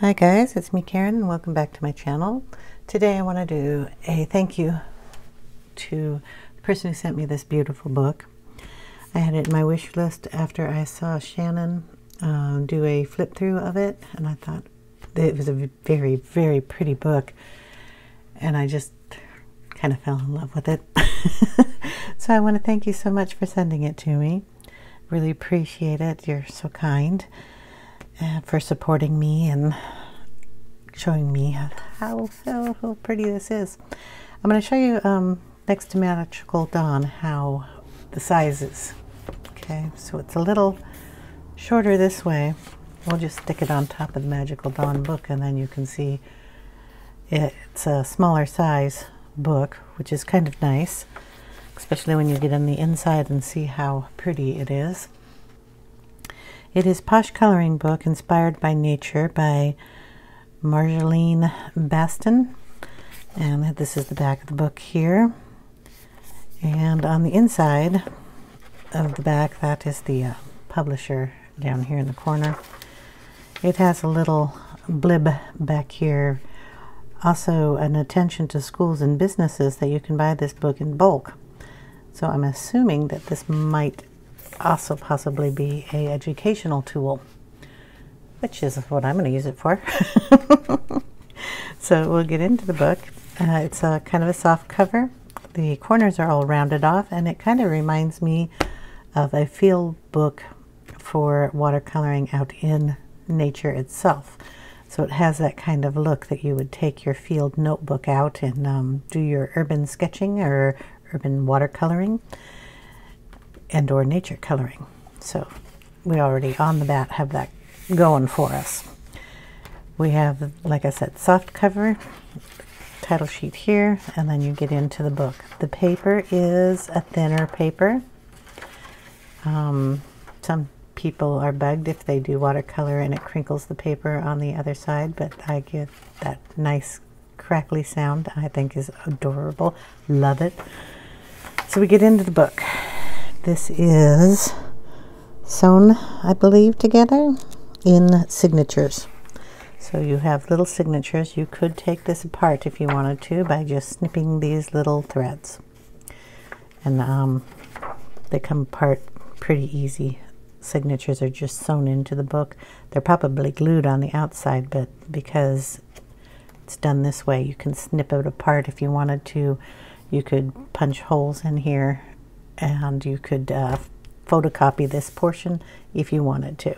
Hi guys, it's me Karen and welcome back to my channel. Today I want to do a thank you to the person who sent me this beautiful book. I had it in my wish list after I saw Shannon uh, do a flip through of it and I thought it was a very very pretty book and I just kind of fell in love with it. so I want to thank you so much for sending it to me. Really appreciate it. You're so kind and for supporting me and showing me how, how, how pretty this is. I'm going to show you um, next to Magical Dawn how the sizes. Okay, so it's a little shorter this way. We'll just stick it on top of the Magical Dawn book and then you can see it's a smaller size book, which is kind of nice, especially when you get on the inside and see how pretty it is. It is Posh Coloring Book inspired by nature by Marjolein Bastin. And this is the back of the book here. And on the inside of the back, that is the uh, publisher down here in the corner. It has a little blib back here. Also, an attention to schools and businesses that you can buy this book in bulk. So I'm assuming that this might also possibly be a educational tool, which is what I'm going to use it for. so we'll get into the book. Uh, it's a kind of a soft cover. The corners are all rounded off, and it kind of reminds me of a field book for watercoloring out in nature itself. So it has that kind of look that you would take your field notebook out and um, do your urban sketching or urban watercoloring and or nature coloring. So we already on the bat have that going for us. We have, like I said, soft cover, title sheet here, and then you get into the book. The paper is a thinner paper. Um, some people are bugged if they do watercolor and it crinkles the paper on the other side, but I get that nice crackly sound I think is adorable. Love it. So we get into the book. This is sewn, I believe, together in signatures. So you have little signatures. You could take this apart if you wanted to by just snipping these little threads. And um, they come apart pretty easy. Signatures are just sewn into the book. They're probably glued on the outside, but because it's done this way, you can snip it apart if you wanted to. You could punch holes in here and you could uh, photocopy this portion if you wanted to.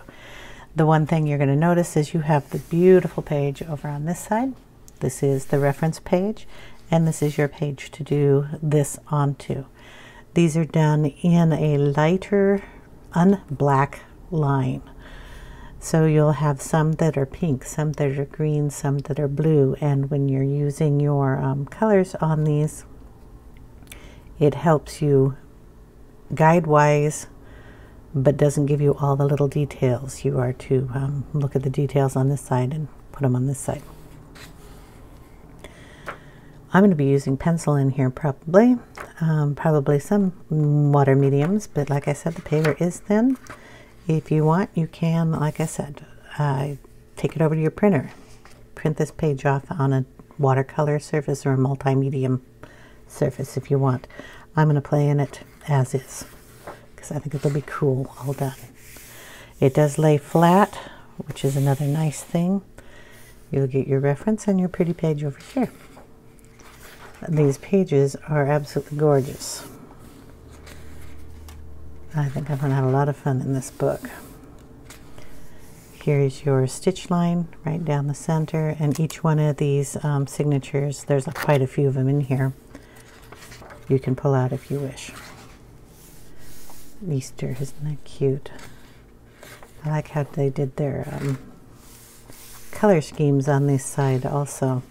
The one thing you're going to notice is you have the beautiful page over on this side. This is the reference page, and this is your page to do this onto. These are done in a lighter, unblack line. So you'll have some that are pink, some that are green, some that are blue, and when you're using your um, colors on these, it helps you guide wise, but doesn't give you all the little details. You are to um, look at the details on this side and put them on this side. I'm going to be using pencil in here probably, um, probably some water mediums, but like I said, the paper is thin. If you want, you can, like I said, uh, take it over to your printer. Print this page off on a watercolor surface or a multi-medium surface if you want. I'm going to play in it as is because I think it'll be cool all done. It does lay flat, which is another nice thing. You'll get your reference and your pretty page over here. These pages are absolutely gorgeous. I think I'm going to have a lot of fun in this book. Here's your stitch line right down the center, and each one of these um, signatures, there's quite a few of them in here, you can pull out if you wish. Easter, isn't that cute? I like how they did their um, color schemes on this side also.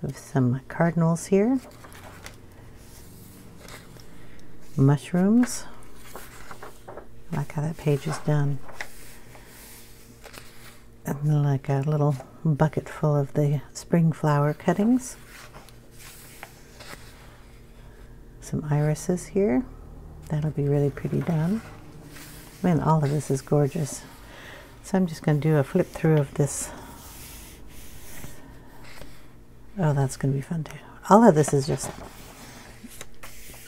So some cardinals here. Mushrooms. I like how that page is done. And like a little bucket full of the spring flower cuttings. Some irises here. That'll be really pretty done. I mean, all of this is gorgeous. So I'm just going to do a flip through of this Oh, that's going to be fun too. All of this is just.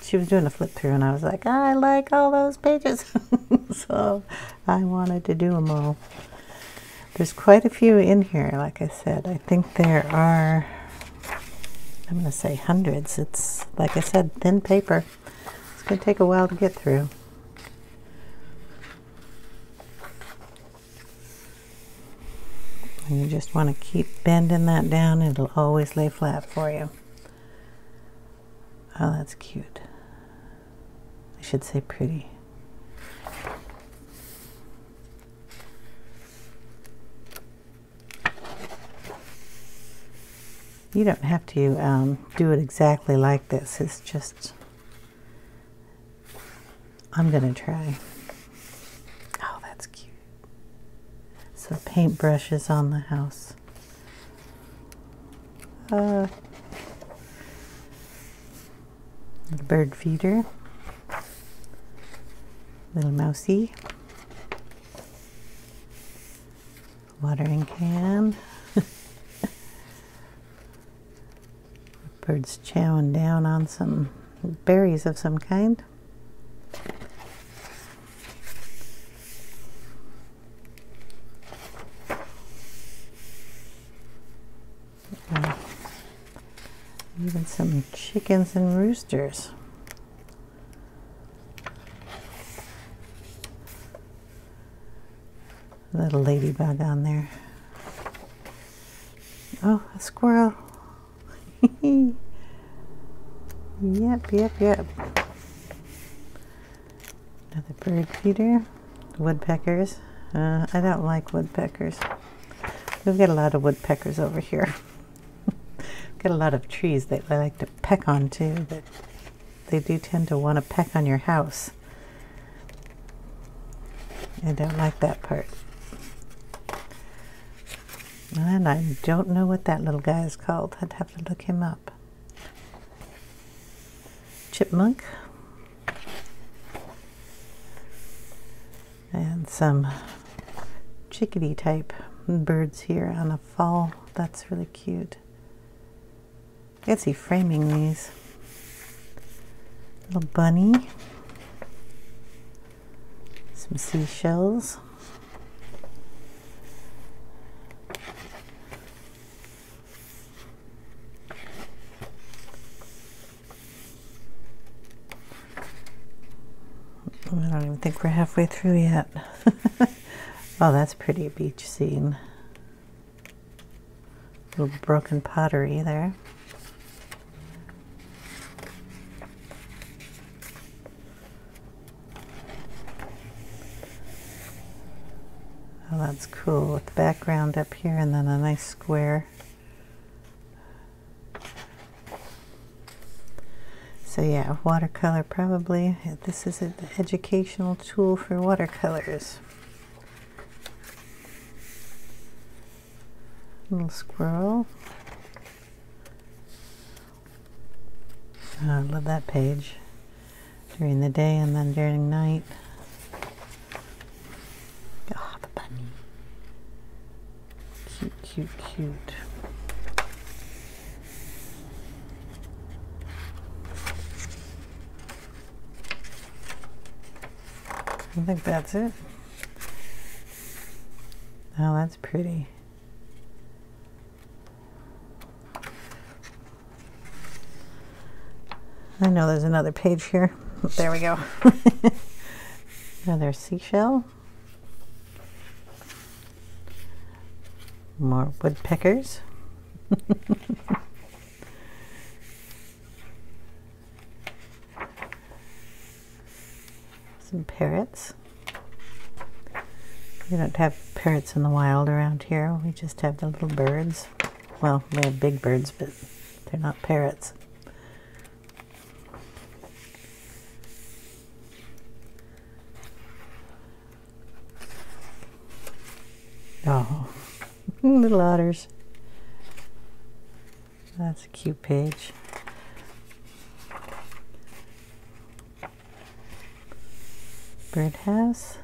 She was doing a flip through, and I was like, I like all those pages. so I wanted to do them all. There's quite a few in here, like I said. I think there are, I'm going to say hundreds. It's, like I said, thin paper. To take a while to get through. And you just want to keep bending that down. It'll always lay flat for you. Oh, that's cute. I should say pretty. You don't have to um, do it exactly like this. It's just, I'm to try. Oh, that's cute. So paintbrushes on the house. Uh, little bird feeder. Little mousey. Watering can. Bird's chowing down on some berries of some kind. Uh, even some chickens and roosters. Little ladybug on there. Oh, a squirrel. yep, yep, yep. Another bird feeder. Woodpeckers. Uh, I don't like woodpeckers. We've got a lot of woodpeckers over here. got a lot of trees that I like to peck on too, but they do tend to want to peck on your house. I don't like that part. And I don't know what that little guy is called. I'd have to look him up. Chipmunk. And some chickadee type birds here on a fall. That's really cute. I can see framing these. Little bunny. Some seashells. I don't even think we're halfway through yet. oh, that's pretty beach scene. Little broken pottery there. That's cool with the background up here and then a nice square. So yeah, watercolor probably. This is an educational tool for watercolors. Little squirrel. Oh, I love that page. During the day and then during night. Oh, the bunny. Cute, cute. I think that's it. Oh, that's pretty. I know there's another page here. There we go. another seashell. More woodpeckers. some parrots. We don't have parrots in the wild around here. We just have the little birds. Well, we have big birds, but they're not parrots. Oh, Mm, little otters. That's a cute page. birdhouse.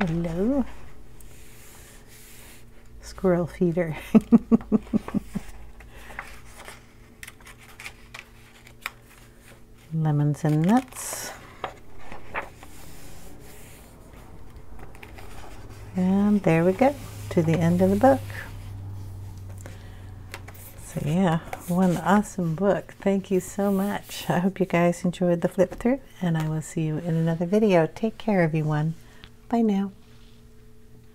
Hello. Squirrel feeder. And nuts. And there we go, to the end of the book. So yeah, one awesome book. Thank you so much. I hope you guys enjoyed the flip through and I will see you in another video. Take care everyone. Bye now.